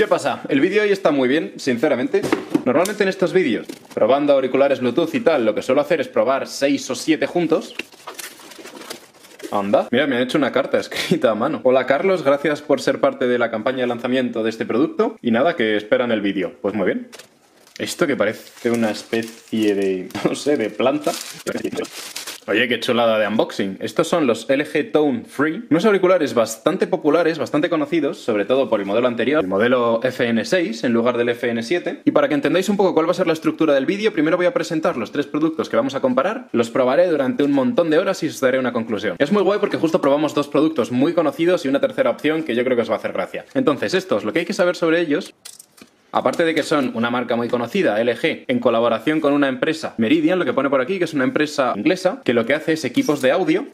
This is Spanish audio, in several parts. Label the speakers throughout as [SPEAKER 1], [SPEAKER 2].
[SPEAKER 1] ¿Qué pasa? El vídeo hoy está muy bien, sinceramente. Normalmente en estos vídeos, probando auriculares Bluetooth y tal, lo que suelo hacer es probar 6 o 7 juntos. Anda. Mira, me han hecho una carta escrita a mano. Hola Carlos, gracias por ser parte de la campaña de lanzamiento de este producto. Y nada, que esperan el vídeo. Pues muy bien. Esto que parece una especie de, no sé, de planta. Oye, qué chulada de unboxing. Estos son los LG Tone Free, unos auriculares bastante populares, bastante conocidos, sobre todo por el modelo anterior, el modelo FN6 en lugar del FN7. Y para que entendáis un poco cuál va a ser la estructura del vídeo, primero voy a presentar los tres productos que vamos a comparar, los probaré durante un montón de horas y os daré una conclusión. Es muy guay porque justo probamos dos productos muy conocidos y una tercera opción que yo creo que os va a hacer gracia. Entonces, estos, lo que hay que saber sobre ellos Aparte de que son una marca muy conocida, LG, en colaboración con una empresa, Meridian, lo que pone por aquí, que es una empresa inglesa, que lo que hace es equipos de audio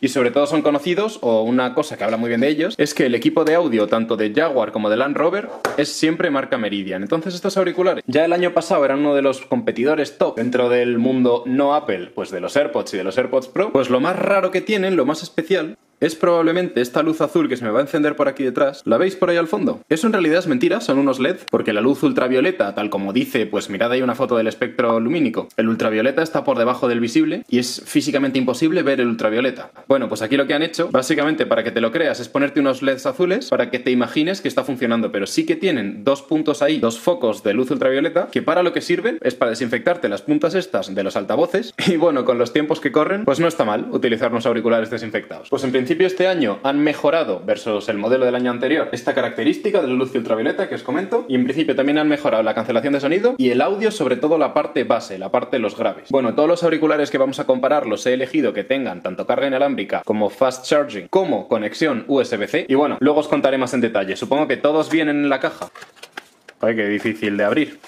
[SPEAKER 1] y sobre todo son conocidos, o una cosa que habla muy bien de ellos, es que el equipo de audio tanto de Jaguar como de Land Rover es siempre marca Meridian. Entonces estos auriculares ya el año pasado eran uno de los competidores top dentro del mundo no Apple, pues de los AirPods y de los AirPods Pro, pues lo más raro que tienen, lo más especial, es probablemente esta luz azul que se me va a encender por aquí detrás. ¿La veis por ahí al fondo? Eso en realidad es mentira, son unos LED, porque la luz ultravioleta, tal como dice, pues mirad ahí una foto del espectro lumínico. El ultravioleta está por debajo del visible y es físicamente imposible ver el ultravioleta. Bueno, pues aquí lo que han hecho, básicamente para que te lo creas, es ponerte unos LEDs azules para que te imagines que está funcionando, pero sí que tienen dos puntos ahí, dos focos de luz ultravioleta, que para lo que sirven es para desinfectarte las puntas estas de los altavoces. Y bueno, con los tiempos que corren, pues no está mal utilizar unos auriculares desinfectados. Pues en principio este año han mejorado versus el modelo del año anterior esta característica de la luz ultravioleta que os comento y en principio también han mejorado la cancelación de sonido y el audio sobre todo la parte base, la parte de los graves. Bueno, todos los auriculares que vamos a comparar los he elegido que tengan tanto carga inalámbrica como fast charging como conexión USB-C y bueno, luego os contaré más en detalle. Supongo que todos vienen en la caja. Ay, qué difícil de abrir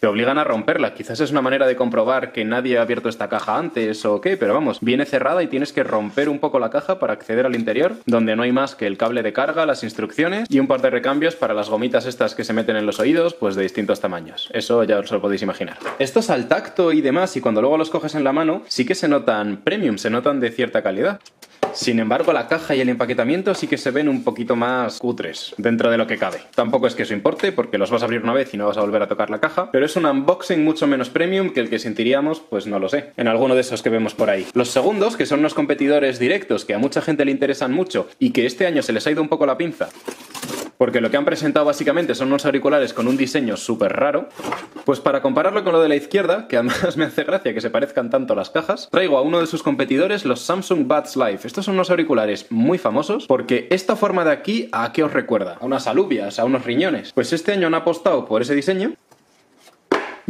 [SPEAKER 1] te obligan a romperla. Quizás es una manera de comprobar que nadie ha abierto esta caja antes o qué, pero vamos, viene cerrada y tienes que romper un poco la caja para acceder al interior, donde no hay más que el cable de carga, las instrucciones y un par de recambios para las gomitas estas que se meten en los oídos, pues de distintos tamaños. Eso ya os lo podéis imaginar. Estos al tacto y demás, y cuando luego los coges en la mano, sí que se notan premium, se notan de cierta calidad. Sin embargo, la caja y el empaquetamiento sí que se ven un poquito más cutres dentro de lo que cabe. Tampoco es que eso importe, porque los vas a abrir una vez y no vas a volver a tocar la caja, pero es un unboxing mucho menos premium que el que sentiríamos, pues no lo sé, en alguno de esos que vemos por ahí. Los segundos, que son unos competidores directos que a mucha gente le interesan mucho y que este año se les ha ido un poco la pinza, porque lo que han presentado básicamente son unos auriculares con un diseño súper raro, pues para compararlo con lo de la izquierda, que además me hace gracia que se parezcan tanto las cajas, traigo a uno de sus competidores, los Samsung Buds Live. Estos son unos auriculares muy famosos porque esta forma de aquí, ¿a qué os recuerda? A unas alubias, a unos riñones. Pues este año han apostado por ese diseño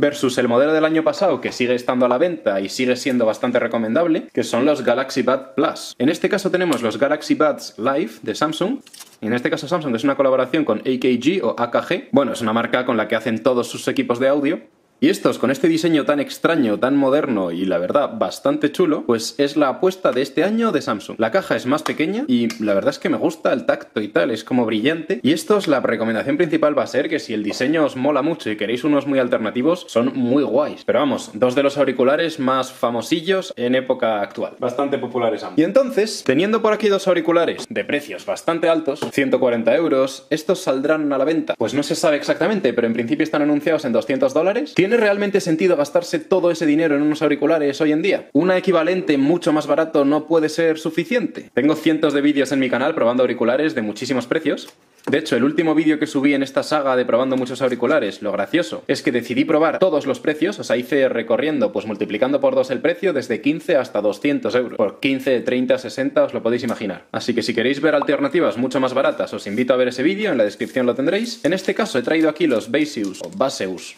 [SPEAKER 1] versus el modelo del año pasado que sigue estando a la venta y sigue siendo bastante recomendable, que son los Galaxy Buds Plus. En este caso tenemos los Galaxy Buds Live de Samsung en este caso Samsung es una colaboración con AKG o AKG. Bueno, es una marca con la que hacen todos sus equipos de audio y estos, con este diseño tan extraño, tan moderno y la verdad bastante chulo, pues es la apuesta de este año de Samsung. La caja es más pequeña y la verdad es que me gusta el tacto y tal, es como brillante. Y estos, la recomendación principal va a ser que si el diseño os mola mucho y queréis unos muy alternativos, son muy guays. Pero vamos, dos de los auriculares más famosillos en época actual. Bastante populares ambos. Y entonces, teniendo por aquí dos auriculares de precios bastante altos, 140 euros, ¿estos saldrán a la venta? Pues no se sabe exactamente, pero en principio están anunciados en 200 dólares. ¿Tiene realmente sentido gastarse todo ese dinero en unos auriculares hoy en día? ¿Una equivalente mucho más barato no puede ser suficiente? Tengo cientos de vídeos en mi canal probando auriculares de muchísimos precios de hecho, el último vídeo que subí en esta saga de probando muchos auriculares, lo gracioso, es que decidí probar todos los precios, o sea, hice recorriendo, pues multiplicando por dos el precio, desde 15 hasta 200 euros. Por 15, 30, 60, os lo podéis imaginar. Así que si queréis ver alternativas mucho más baratas, os invito a ver ese vídeo, en la descripción lo tendréis. En este caso he traído aquí los Baseus o Baseus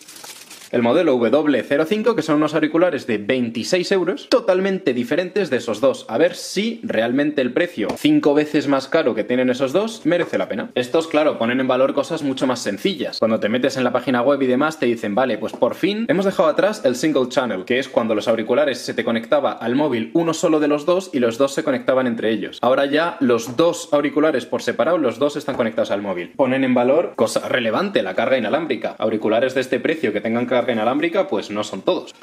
[SPEAKER 1] el modelo W05, que son unos auriculares de 26 euros, totalmente diferentes de esos dos. A ver si realmente el precio, 5 veces más caro que tienen esos dos, merece la pena. Estos, claro, ponen en valor cosas mucho más sencillas. Cuando te metes en la página web y demás, te dicen, vale, pues por fin hemos dejado atrás el single channel, que es cuando los auriculares se te conectaba al móvil uno solo de los dos y los dos se conectaban entre ellos. Ahora ya los dos auriculares por separado, los dos están conectados al móvil. Ponen en valor cosa relevante, la carga inalámbrica. Auriculares de este precio que tengan carga inalámbrica, pues no son todos.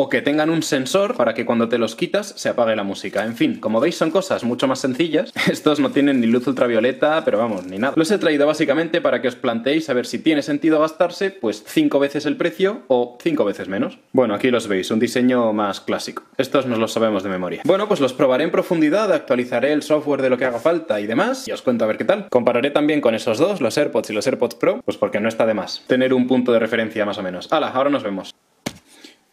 [SPEAKER 1] O que tengan un sensor para que cuando te los quitas se apague la música. En fin, como veis son cosas mucho más sencillas. Estos no tienen ni luz ultravioleta, pero vamos, ni nada. Los he traído básicamente para que os planteéis a ver si tiene sentido gastarse pues 5 veces el precio o 5 veces menos. Bueno, aquí los veis, un diseño más clásico. Estos nos los sabemos de memoria. Bueno, pues los probaré en profundidad, actualizaré el software de lo que haga falta y demás, y os cuento a ver qué tal. Compararé también con esos dos, los AirPods y los AirPods Pro, pues porque no está de más tener un punto de referencia más o menos. ¡Hala! Ahora nos vemos.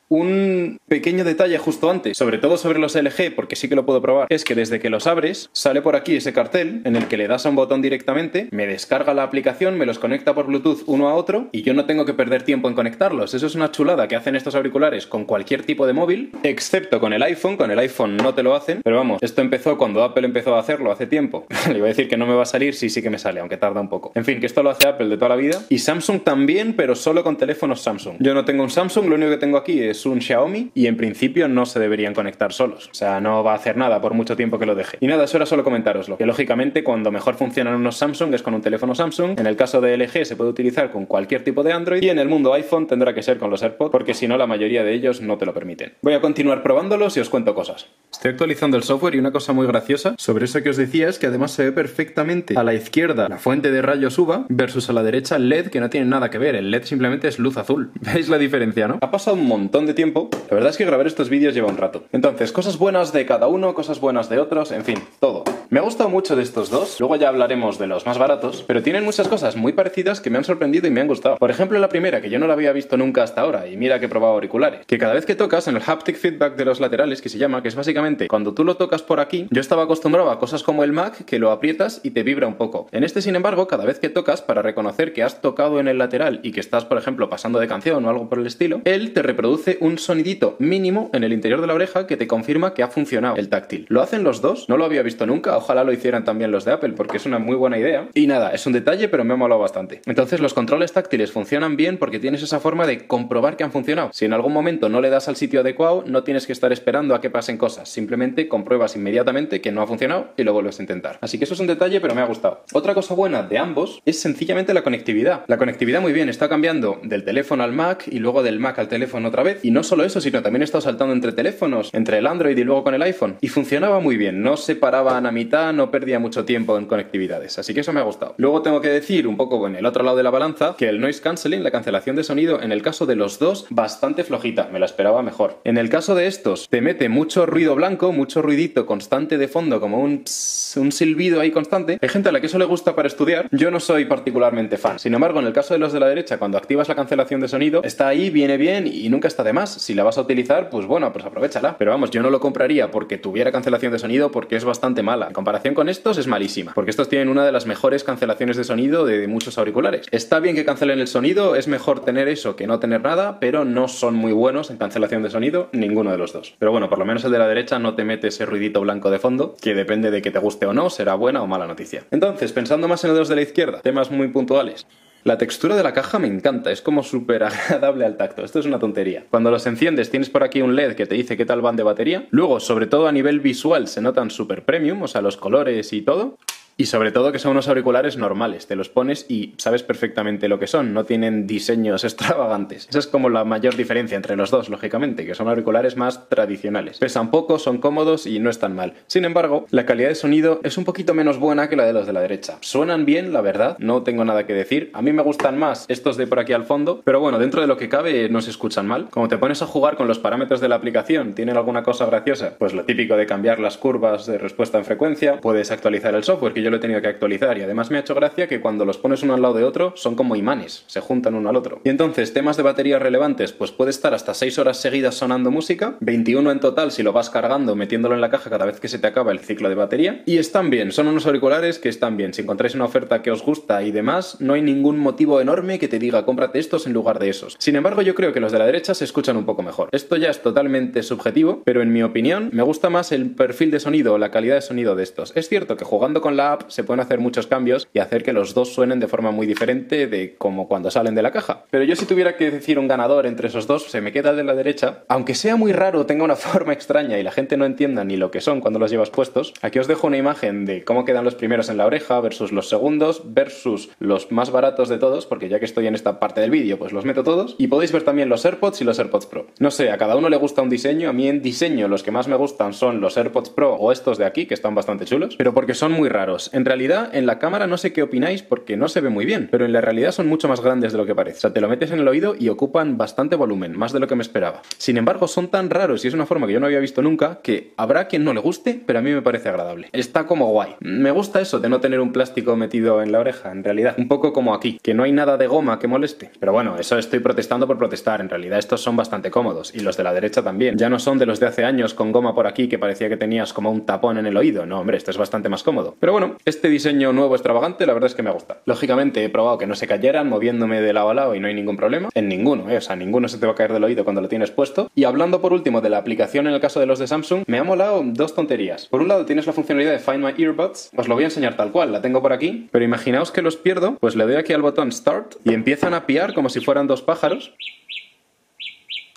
[SPEAKER 1] Un pequeño detalle justo antes, sobre todo sobre los LG, porque sí que lo puedo probar, es que desde que los abres, sale por aquí ese cartel en el que le das a un botón directamente, me descarga la aplicación, me los conecta por Bluetooth uno a otro y yo no tengo que perder tiempo en conectarlos. Eso es una chulada que hacen estos auriculares con cualquier tipo de móvil, excepto con el iPhone. Con el iPhone no te lo hacen, pero vamos, esto empezó cuando Apple empezó a hacerlo hace tiempo. le iba a decir que no me va a salir, sí, sí que me sale, aunque tarda un poco. En fin, que esto lo hace Apple de toda la vida. Y Samsung también, pero solo con teléfonos Samsung. Yo no tengo un Samsung, lo único que tengo aquí es un Xiaomi y en principio no se deberían conectar solos. O sea, no va a hacer nada por mucho tiempo que lo deje. Y nada, eso era solo comentároslo. Que lógicamente cuando mejor funcionan unos Samsung es con un teléfono Samsung. En el caso de LG se puede utilizar con cualquier tipo de Android y en el mundo iPhone tendrá que ser con los AirPods porque si no la mayoría de ellos no te lo permiten. Voy a continuar probándolos y os cuento cosas. Estoy actualizando el software y una cosa muy graciosa sobre eso que os decía es que además se ve perfectamente a la izquierda la fuente de rayos UVA versus a la derecha el LED que no tiene nada que ver. El LED simplemente es luz azul. ¿Veis la diferencia, no? Ha pasado un montón de tiempo. La verdad es que grabar estos vídeos lleva un rato. Entonces, cosas buenas de cada uno, cosas buenas de otros, en fin, todo. Me ha gustado mucho de estos dos, luego ya hablaremos de los más baratos, pero tienen muchas cosas muy parecidas que me han sorprendido y me han gustado. Por ejemplo, la primera, que yo no la había visto nunca hasta ahora, y mira que he probado auriculares, que cada vez que tocas en el haptic feedback de los laterales, que se llama, que es básicamente cuando tú lo tocas por aquí, yo estaba acostumbrado a cosas como el Mac, que lo aprietas y te vibra un poco. En este, sin embargo, cada vez que tocas, para reconocer que has tocado en el lateral y que estás, por ejemplo, pasando de canción o algo por el estilo, él te reproduce un sonidito mínimo en el interior de la oreja que te confirma que ha funcionado el táctil. Lo hacen los dos, no lo había visto nunca, ojalá lo hicieran también los de Apple porque es una muy buena idea. Y nada, es un detalle pero me ha molado bastante. Entonces los controles táctiles funcionan bien porque tienes esa forma de comprobar que han funcionado. Si en algún momento no le das al sitio adecuado, no tienes que estar esperando a que pasen cosas, simplemente compruebas inmediatamente que no ha funcionado y lo vuelves a intentar. Así que eso es un detalle pero me ha gustado. Otra cosa buena de ambos es sencillamente la conectividad. La conectividad muy bien, está cambiando del teléfono al Mac y luego del Mac al teléfono otra vez. Y no solo eso, sino también está saltando entre teléfonos, entre el Android y luego con el iPhone. Y funcionaba muy bien, no se paraban a mitad, no perdía mucho tiempo en conectividades. Así que eso me ha gustado. Luego tengo que decir, un poco en el otro lado de la balanza, que el noise cancelling, la cancelación de sonido, en el caso de los dos, bastante flojita. Me la esperaba mejor. En el caso de estos, te mete mucho ruido blanco, mucho ruidito constante de fondo, como un, un silbido ahí constante. Hay gente a la que eso le gusta para estudiar. Yo no soy particularmente fan. Sin embargo, en el caso de los de la derecha, cuando activas la cancelación de sonido, está ahí, viene bien y nunca está de más. Si la vas a utilizar, pues bueno, pues aprovechala. Pero vamos, yo no lo compraría porque tuviera cancelación de sonido porque es bastante mala. En comparación con estos es malísima, porque estos tienen una de las mejores cancelaciones de sonido de muchos auriculares. Está bien que cancelen el sonido, es mejor tener eso que no tener nada, pero no son muy buenos en cancelación de sonido ninguno de los dos. Pero bueno, por lo menos el de la derecha no te mete ese ruidito blanco de fondo, que depende de que te guste o no, será buena o mala noticia. Entonces, pensando más en los de la izquierda, temas muy puntuales. La textura de la caja me encanta, es como súper agradable al tacto. Esto es una tontería. Cuando los enciendes tienes por aquí un LED que te dice qué tal van de batería. Luego, sobre todo a nivel visual, se notan súper premium, o sea, los colores y todo. Y sobre todo que son unos auriculares normales, te los pones y sabes perfectamente lo que son, no tienen diseños extravagantes. Esa es como la mayor diferencia entre los dos, lógicamente, que son auriculares más tradicionales. Pesan poco, son cómodos y no están mal. Sin embargo, la calidad de sonido es un poquito menos buena que la de los de la derecha. Suenan bien, la verdad, no tengo nada que decir. A mí me gustan más estos de por aquí al fondo, pero bueno, dentro de lo que cabe no se escuchan mal. Como te pones a jugar con los parámetros de la aplicación, ¿tienen alguna cosa graciosa? Pues lo típico de cambiar las curvas de respuesta en frecuencia, puedes actualizar el software yo lo he tenido que actualizar y además me ha hecho gracia que cuando los pones uno al lado de otro son como imanes, se juntan uno al otro. Y entonces, temas de batería relevantes, pues puede estar hasta 6 horas seguidas sonando música, 21 en total si lo vas cargando metiéndolo en la caja cada vez que se te acaba el ciclo de batería, y están bien, son unos auriculares que están bien. Si encontráis una oferta que os gusta y demás, no hay ningún motivo enorme que te diga cómprate estos en lugar de esos. Sin embargo, yo creo que los de la derecha se escuchan un poco mejor. Esto ya es totalmente subjetivo, pero en mi opinión me gusta más el perfil de sonido o la calidad de sonido de estos. Es cierto que jugando con la se pueden hacer muchos cambios y hacer que los dos suenen de forma muy diferente de como cuando salen de la caja. Pero yo si tuviera que decir un ganador entre esos dos, se me queda el de la derecha. Aunque sea muy raro, tenga una forma extraña y la gente no entienda ni lo que son cuando los llevas puestos, aquí os dejo una imagen de cómo quedan los primeros en la oreja versus los segundos versus los más baratos de todos, porque ya que estoy en esta parte del vídeo, pues los meto todos. Y podéis ver también los AirPods y los AirPods Pro. No sé, a cada uno le gusta un diseño. A mí en diseño los que más me gustan son los AirPods Pro o estos de aquí, que están bastante chulos, pero porque son muy raros. En realidad, en la cámara no sé qué opináis porque no se ve muy bien, pero en la realidad son mucho más grandes de lo que parece. O sea, te lo metes en el oído y ocupan bastante volumen, más de lo que me esperaba. Sin embargo, son tan raros y es una forma que yo no había visto nunca que habrá quien no le guste, pero a mí me parece agradable. Está como guay. Me gusta eso de no tener un plástico metido en la oreja, en realidad. Un poco como aquí, que no hay nada de goma que moleste. Pero bueno, eso estoy protestando por protestar. En realidad estos son bastante cómodos y los de la derecha también. Ya no son de los de hace años con goma por aquí que parecía que tenías como un tapón en el oído. No, hombre, este es bastante más cómodo. Pero bueno, este diseño nuevo extravagante la verdad es que me gusta. Lógicamente he probado que no se cayeran moviéndome de lado a lado y no hay ningún problema. En ninguno, ¿eh? o sea, ninguno se te va a caer del oído cuando lo tienes puesto. Y hablando por último de la aplicación en el caso de los de Samsung, me ha molado dos tonterías. Por un lado tienes la funcionalidad de Find My Earbuds, os lo voy a enseñar tal cual, la tengo por aquí, pero imaginaos que los pierdo, pues le doy aquí al botón Start y empiezan a piar como si fueran dos pájaros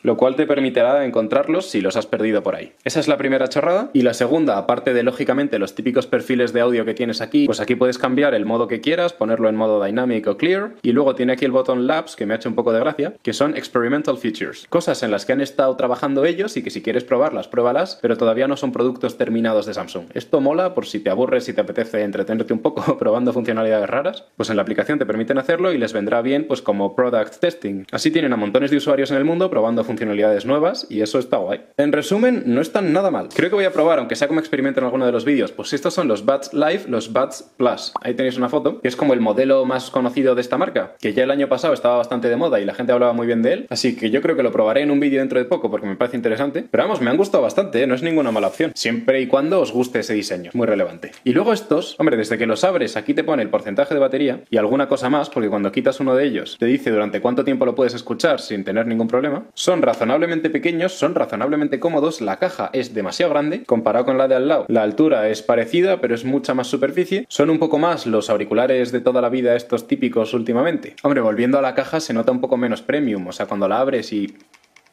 [SPEAKER 1] lo cual te permitirá encontrarlos si los has perdido por ahí. Esa es la primera chorrada. Y la segunda, aparte de lógicamente los típicos perfiles de audio que tienes aquí, pues aquí puedes cambiar el modo que quieras, ponerlo en modo Dynamic o Clear. Y luego tiene aquí el botón Labs, que me ha hecho un poco de gracia, que son Experimental Features. Cosas en las que han estado trabajando ellos y que si quieres probarlas, pruébalas, pero todavía no son productos terminados de Samsung. Esto mola por si te aburres, si te apetece entretenerte un poco probando funcionalidades raras, pues en la aplicación te permiten hacerlo y les vendrá bien pues como Product Testing. Así tienen a montones de usuarios en el mundo probando funcionalidades nuevas y eso está guay. En resumen, no están nada mal. Creo que voy a probar, aunque sea como experimento en alguno de los vídeos, pues estos son los Buds Live, los Buds Plus. Ahí tenéis una foto, que es como el modelo más conocido de esta marca, que ya el año pasado estaba bastante de moda y la gente hablaba muy bien de él, así que yo creo que lo probaré en un vídeo dentro de poco porque me parece interesante. Pero vamos, me han gustado bastante, ¿eh? no es ninguna mala opción, siempre y cuando os guste ese diseño, muy relevante. Y luego estos, hombre, desde que los abres aquí te pone el porcentaje de batería y alguna cosa más, porque cuando quitas uno de ellos te dice durante cuánto tiempo lo puedes escuchar sin tener ningún problema, son razonablemente pequeños, son razonablemente cómodos, la caja es demasiado grande comparado con la de al lado. La altura es parecida, pero es mucha más superficie. Son un poco más los auriculares de toda la vida estos típicos últimamente. Hombre, volviendo a la caja se nota un poco menos premium, o sea, cuando la abres y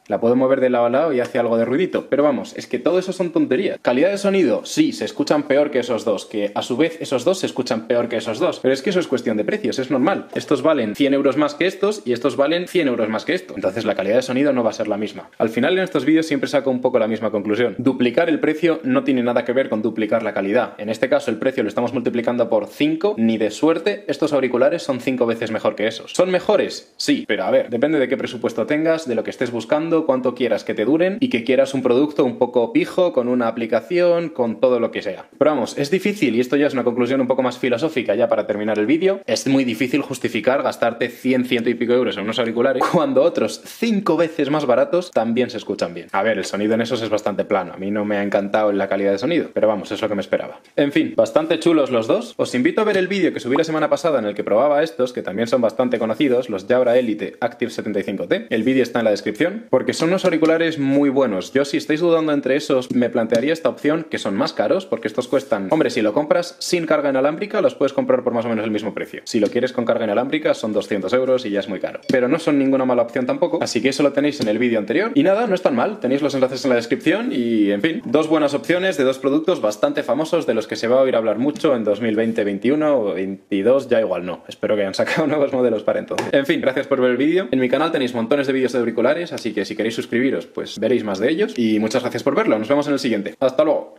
[SPEAKER 1] la puedo mover de lado a lado y hace algo de ruidito. Pero vamos, es que todo eso son tonterías. Calidad de sonido, sí, se escuchan peor que esos dos. Que a su vez esos dos se escuchan peor que esos dos. Pero es que eso es cuestión de precios, es normal. Estos valen 100 euros más que estos y estos valen 100 euros más que esto. Entonces la calidad de sonido no va a ser la misma. Al final en estos vídeos siempre saco un poco la misma conclusión. Duplicar el precio no tiene nada que ver con duplicar la calidad. En este caso el precio lo estamos multiplicando por 5, ni de suerte estos auriculares son 5 veces mejor que esos. ¿Son mejores? Sí, pero a ver, depende de qué presupuesto tengas, de lo que estés buscando, cuánto quieras que te duren y que quieras un producto un poco pijo, con una aplicación, con todo lo que sea. Pero vamos, es difícil, y esto ya es una conclusión un poco más filosófica ya para terminar el vídeo, es muy difícil justificar gastarte 100, ciento y pico euros en unos auriculares cuando otros 5 veces más baratos también se escuchan bien. A ver, el sonido en esos es bastante plano, a mí no me ha encantado la calidad de sonido, pero vamos, es lo que me esperaba. En fin, bastante chulos los dos. Os invito a ver el vídeo que subí la semana pasada en el que probaba estos, que también son bastante conocidos, los Jabra Elite Active 75T. El vídeo está en la descripción, porque son unos auriculares muy buenos. Yo si estáis dudando entre esos, me plantearía esta opción, que son más caros, porque estos cuestan... Hombre, si lo compras sin carga inalámbrica, los puedes comprar por más o menos el mismo precio. Si lo quieres con carga inalámbrica, son 200 euros y ya es muy caro. Pero no son ninguna mala opción tampoco, así que eso lo tenéis en el vídeo anterior. Y nada, no es tan mal, tenéis los enlaces en la descripción y, en fin, dos buenas opciones de dos productos bastante famosos de los que se va a oír hablar mucho en 2020, 21 o 22, ya igual no. Espero que hayan sacado nuevos modelos para entonces. En fin, gracias por ver el vídeo. En mi canal tenéis montones de vídeos de auriculares, así que si queréis suscribiros, pues veréis más de ellos. Y muchas gracias por verlo. Nos vemos en el siguiente. Hasta luego.